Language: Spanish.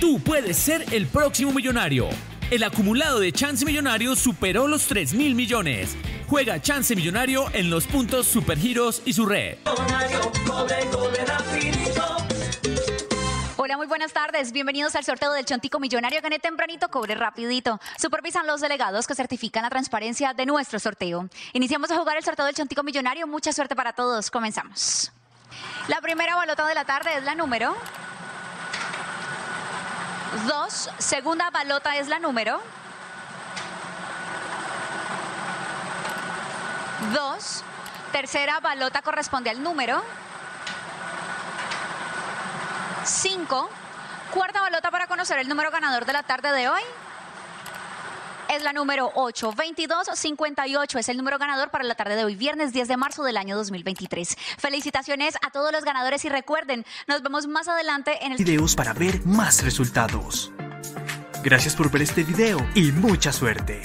Tú puedes ser el próximo millonario. El acumulado de Chance Millonario superó los 3 mil millones. Juega Chance Millonario en los puntos Supergiros y su red. Hola, muy buenas tardes. Bienvenidos al sorteo del Chontico Millonario. Gané tempranito, cobre rapidito. Supervisan los delegados que certifican la transparencia de nuestro sorteo. Iniciamos a jugar el sorteo del Chontico Millonario. Mucha suerte para todos. Comenzamos. La primera balota de la tarde es la número 2. Segunda balota es la número 2. Tercera balota corresponde al número 5. Cuarta balota para conocer el número ganador de la tarde de hoy. Es la número 8. 2258 es el número ganador para la tarde de hoy, viernes 10 de marzo del año 2023. Felicitaciones a todos los ganadores y recuerden, nos vemos más adelante en el... Videos para ver más resultados. Gracias por ver este video y mucha suerte.